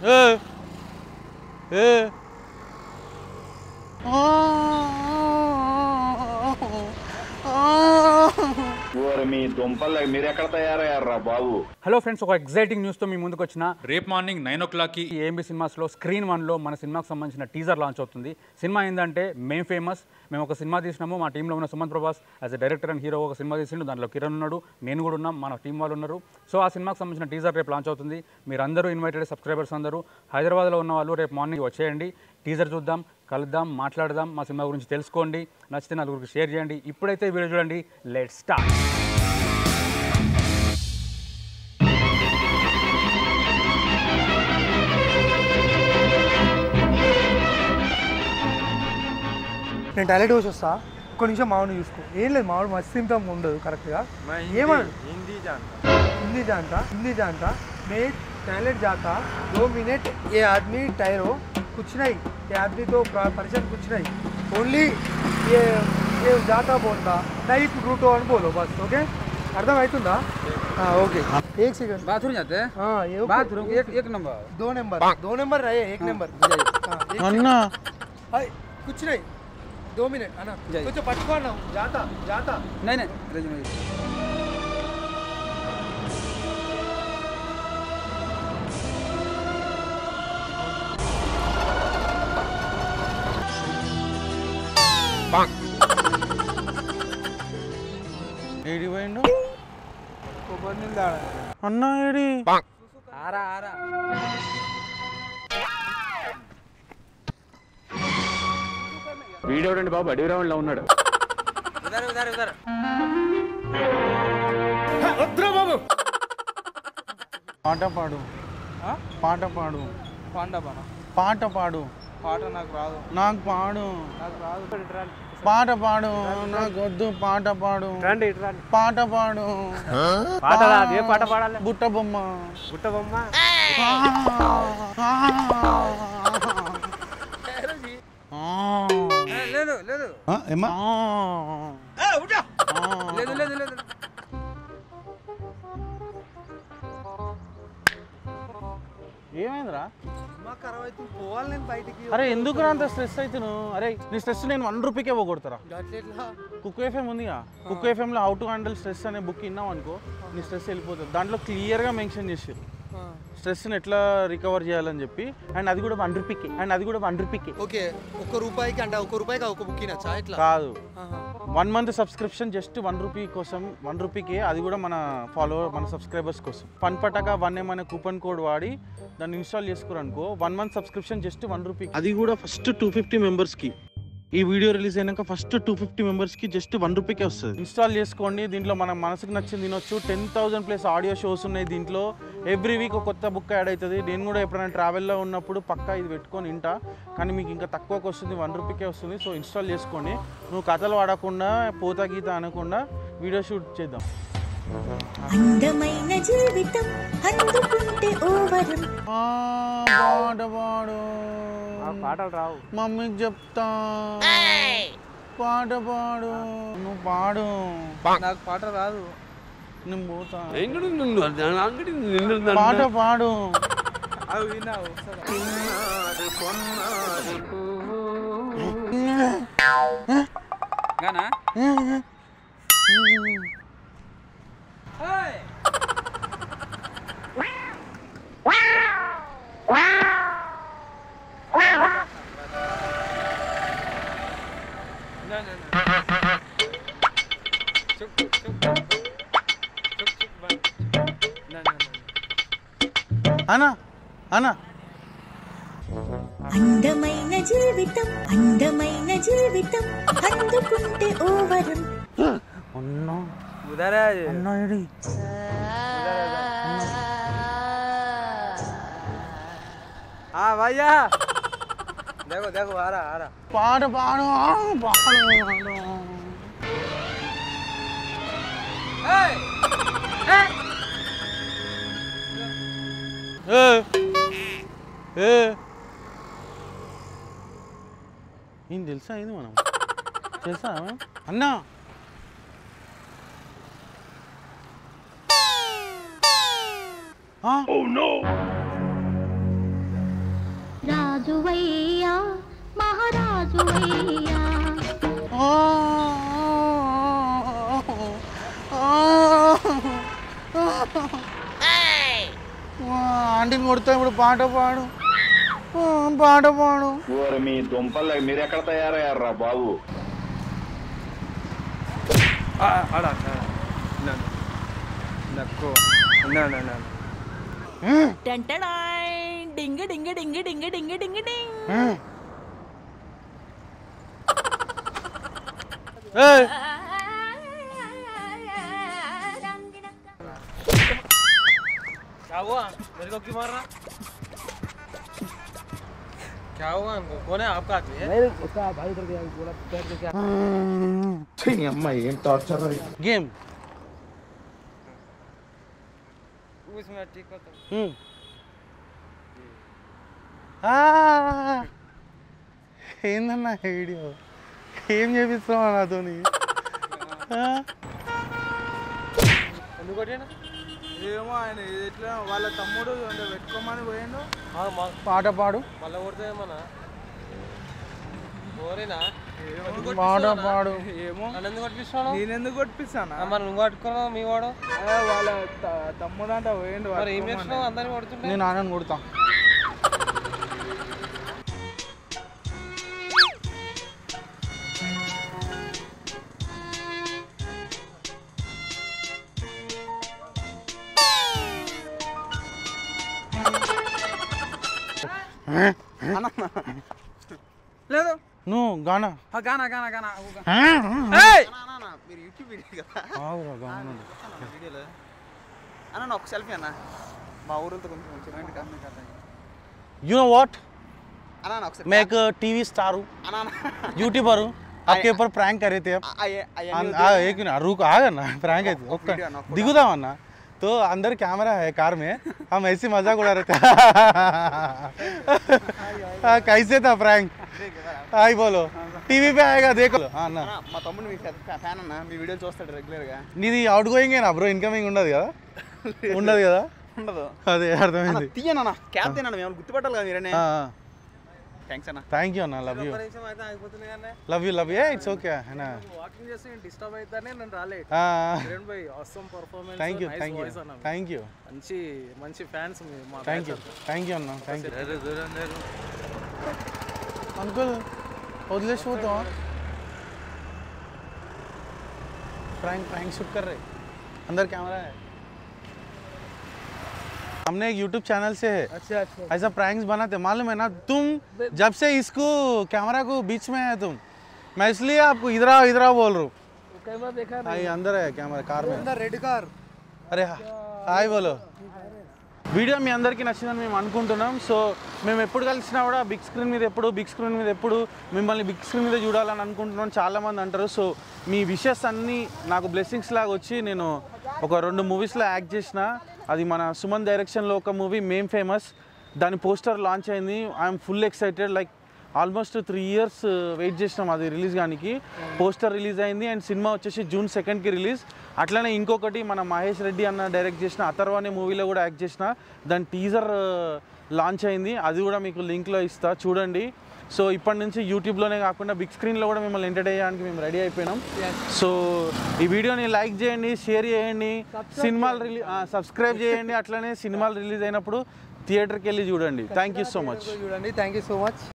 ఏ ఏ ఓరి మీ దుంపలు మీరు ఎక్కడ తయారయ్యారా బాబు? హలో ఫ్రెండ్స్ ఒక ఎగ్జైటింగ్ న్యూస్తో మీ ముందుకు వచ్చిన రేపు మార్నింగ్ నైన్ ఓ క్లాక్కి ఈ ఏఎంబీ సినిమాస్లో స్క్రీన్ వన్లో మన సినిమాకి సంబంధించిన టీజర్ లాంచ్ అవుతుంది. సినిమా ఏంటంటే మేం ఫేమస్ మేము ఒక సినిమా తీసినాము మా టీంలో ఉన్న Sumanth Prabhas as director and hero ఒక సినిమా తీసిండు దాంట్లో కిరణ్ ఉన్నాడు నేను కూడా ఉన్నాం మన టీం వాళ్ళు ఉన్నారు. సో ఆ సినిమాకి సంబంధించిన టీజర్ రేపు లాంచ్ అవుతుంది. మీరు అందరూ ఇన్వైటెడ్ సబ్స్క్రైబర్స్ అందరూ. హైదరాబాద్లో ఉన్న వాళ్ళు రేపు మార్నింగ్ వచ్చేయండి. టీజర్ చూద్దాం. కలుద్దాం మాట్లాడదాం మా సినిమా గురించి తెలుసుకోండి నచ్చితే నలుగురికి షేర్ చేయండి. ఇప్పుడైతే వీడియో చూడండి లెట్ స్టార్ట్. నేను టాయిలెట్ పోసి వస్తా. ఒక్క నిమిషం మామిడి చూసుకో. ఏం లేదు మామిడి మస్తు ఉండదు కరెక్ట్గా ఏమన్నా? హిందీ హిందీ జాంతా హిందీ జాంతా మే టాయిలెట్ జాతా. దో మినిట్ ఏ ఆద్మీ టైరో. कुछ नहीं ये आदमी तो परिचय कुछ नहीं ओनली ये ये जाता बोलता नहीं रूटो అని बोलो बस ओके అర్థమవుతుందా ఓకే एक सेकंड बाथरूम जाते हैं हाँ ये बाथरूम एक एक नंबर दो नंबर दो नंबर रहे एक नंबर हाँ, एक అన్నా हाय, कुछ नहीं दो मिनट అన్న జై. కొంచెం పట్టుకోండి జాతా జాతా नहीं नहीं అన్నాయుడి. ఆరా ఆరా. వీడేవడండి బాబు? అడవి రావణ్లో ఉన్నాడు. ఉదారు ఉదారు ఉదారు. బాబు. పాట పాడు. పాట పాడు. పాండ పాట పాడు. పాట నాకు రాదు. నాకు పాడు. నాకు రాదు. పాట పాడు నాకు వద్దు పాట పాడు. రండి రండి. పాట పాడు. పాట రాదు ఏ పాట పాడాలి? బుట్ట బొమ్మ. గుట్ట బొమ్మ? లేదు లేదు. ఏమా మాకు అరవై పోవాలి నేను బయటికి. అరే ఎందుకు అంత స్ట్రెస్ అవుతున్నావు అరే నీ స్ట్రెస్ నేను వన్ రూపీకే పోగొడతారా? కుక్ ఎఫ్ఎం ఉందిగా. కుక్ ఎఫ్ఎంలో హౌ టు హ్యాండిల్ స్ట్రెస్ అనే బుక్ విన్నావు అనుకో నీ స్ట్రెస్ వెళ్ళిపోతుంది. దాంట్లో క్లియర్గా మెన్షన్ చేసారు స్ట్రెస్ని ఎట్లా రికవర్ చేయాలని చెప్పి అండ్ అది కూడా వన్ రూపీకి అండ్ అది కూడా వన్ రూపీకి ఓకే ఒక్క రూపాయికి అంటే ఒక్క రూపాయికి ఒక బుక్ నచ్చా ఇట్లా కాదు. One month subscription just one rupee కోసం వన్ రూపీకి అది కూడా మన ఫాలో మన సబ్స్క్రైబర్స్ కోసం. ఫన్ పటాక వన్ ఏమైనా కూపన్ కోడ్ వాడి దాన్ని install చేసుకోరనుకో one month subscription just one rupee అది కూడా ఫస్ట్ టూ ఫిఫ్టీ మెంబర్స్కి ఈ వీడియో రిలీజ్ అయినాక ఫస్ట్ టూ ఫిఫ్టీ మెంబర్స్కి జస్ట్ వన్ రూపీకే వస్తుంది. ఇన్స్టాల్ చేసుకోండి దీంట్లో మన మనసుకు నచ్చింది తినొచ్చు. Ten thousand plus audio shows ఉన్నాయి దీంట్లో. ఎవ్రీ వీక్ ఒక కొత్త బుక్ యాడ్ అవుతుంది నేను కూడా ఎప్పుడైనా ట్రావెల్లో ఉన్నప్పుడు పక్కా ఇది పెట్టుకొని వింటా కానీ మీకు ఇంకా తక్కువకి వస్తుంది వన్ రూపీకే వస్తుంది. సో ఇన్స్టాల్ చేసుకోండి. నువ్వు కథలు వాడకుండా పోతా గీత అనకుండా వీడియో షూట్ చేద్దాం. అందమైన జీవితం అందుకుంటే ఓవరం. పాట పాడు పాటలు రావు. మమ్మీకి చెప్తా. పాట పాడు. నువ్వు పాడు. నాకు పాట రాదు. నేను పోతా. పాట పాడు. అవి విన్నావు అనా అందమైన జీవితం అందమైన జీవితం అందుకుంటే ఓవరం అన్నా. ఉదరాజ్ అన్నా ఏడి? ఆ భయ్యా దేగో దేగో ఆరా ఆరా. పాడు పాడు పాడు. ఏయ్. ఏయ్ ఏ? ఈయన తెలుసా? అయింది మనం? తెలుసా? అన్నా! Oh, రాజు వయ్యా మహారాజు వయ్యా కొడతా ఇప్పుడు పాట పాడు ఆ, పాట పాడు ఓరి మీ దుంపలు మీరు ఎక్కడ తయారయ్యారా బాబు అలా నక్కో నా నా నా డింగ్ డింగ్ డింగ్ డింగ్ డింగ్ డింగ్ డింగ్ क्या हुआ मेरे को क्यों मार रहा क्या हुआ हमको कौन है आपका आदमी है గేమ్ उसमें ठीक होता ఉమ్. ఆ, ఏందన్నా ఈ వీడియో ఏం చేపిస్తున్నావు నాతోని ఆ? ఎందుకు కొట్టినా ఏమో ఆయన ఎట్లా వాళ్ళ తమ్ముడు పెట్టుకోమని పోయిండు. పాట పాడు. మళ్ళీ కొడితే ఏమన్నా? ఓరేనా పాట పాడు. ఏమో. నన్ను ఎందుకు కొట్టిస్తున్నావు నేనెందుకు కొట్టిస్తానా మరి నువ్వు పట్టుకున్నావు మీ వాడు? ఆ, వాళ్ళ తమ్ముడు అంట పోయిండు మరి ఏం ले दो। नो गाना। हाँ गाना गाना गाना वो हाँ, हाँ, हाँ। गाना हाँ हाँ। ना मेरे YouTube वीडियो का। हाँ वो गाना वीडियो ले। अन्ना नॉक सेल्फी अन्ना माउरल तो कुछ कुछ नहीं का। था you know what? अन्ना मैं एक टीवी स्टार यूट्यूबर हूँ। आपके ऊपर प्रैंक कर रहे थे आप। एक मिनट रुक आगे ना। प्रैंक है तो, दिखुदा ना video అన్న, ఒక दिखुदाम अन्ना तो अंदर कैमरा है कार में हम ऐसे मजाक उड़ा रहे थे हाँ, कैसे था प्रैंक हाय बोलो टीवी पे आएगा देखो हाँ ना అన్న మా తమ్ముడు మీ ఫ్యాన్ అన్న మీ వీడియోలు చూస్తాడు రెగ్యులర్గా నీది అవుట్ గోయింగ్ నా బ్రో ఇన్కమింగ్ ఉండదు కదా ఉండదు కదా ఉండదు అదే అర్థమైంది తీయనన్న క్యాబ్ తిన్నాను మేము గుర్తుపట్టాలి కదా మీరనే థ్యాంక్స్ థ్యాంక్ యూ అన్న. Love it's okay walking disturb అవుతానే performance thank you thank you thank you మంచి మంచి ఫ్యాన్స్ మా thank you thank you thank you uncle వదిలేసి పోతాం ప్రాంక్ ప్రాంక్ షూట్ కర్రే. అందరు కెమెరా हमने एक यूट्यूब चैनल से है अच्छा अच्छा ऐसा प्रैंक्स बनाते मालूम है ना तुम जब से इसको कैमरा को बीच में है तुम मैं इसलिए आपको इधर आओ इधर आओ बोल रहा हूँ कैमरा देखा हाँ, ये अंदर है कैमरा कार में రెడ్ కార్ అరే హాయ్ బోలో వీడియో మీ అందరికీ నచ్చిందని మేము అనుకుంటున్నాం సో మేము ఎప్పుడు కలిసినా కూడా బిగ్ స్క్రీన్ మీద ఎప్పుడు బిగ్ స్క్రీన్ మీద ఎప్పుడు మిమ్మల్ని బిగ్ స్క్రీన్ మీద చూడాలని అనుకుంటున్నాం చాలామంది అంటారు సో మీ విషెస్ అన్నీ నాకు బ్లెస్సింగ్స్ లాగా వచ్చి నేను ఒక రెండు మూవీస్లో యాక్ట్ చేసిన అది మన సుమన్ డైరెక్షన్లో ఒక మూవీ మేం ఫేమస్. దాని పోస్టర్ లాంచ్ అయింది. I'm full excited. Like almost three years uh, wait చేసినాం అది రిలీజ్ కానీ పోస్టర్ రిలీజ్ అయింది అండ్ సినిమా వచ్చేసి జూన్ సెకండ్కి రిలీజ్. అట్లనే ఇంకొకటి మన మహేష్ రెడ్డి అన్న డైరెక్ట్ చేసిన అథర్వ మూవీలో కూడా యాక్ట్ చేసిన దాని టీజర్ లాంచ్ అయింది. అది కూడా మీకు లింక్లో ఇస్తా. చూడండి. సో ఇప్పటి నుంచి యూట్యూబ్లోనే కాకుండా బిగ్ స్క్రీన్లో కూడా మిమ్మల్ని ఎంటర్టైన్ చేయడానికి మేము రెడీ అయిపోయినాం. సో ఈ వీడియోని లైక్ చేయండి షేర్ చేయండి. సినిమాలు రిలీజ్ సబ్స్క్రైబ్ చేయండి. అట్లనే సినిమాలు రిలీజ్ అయినప్పుడు థియేటర్కి వెళ్ళి చూడండి. థ్యాంక్ యూ సో మచ్ చూడండి. Thank you so much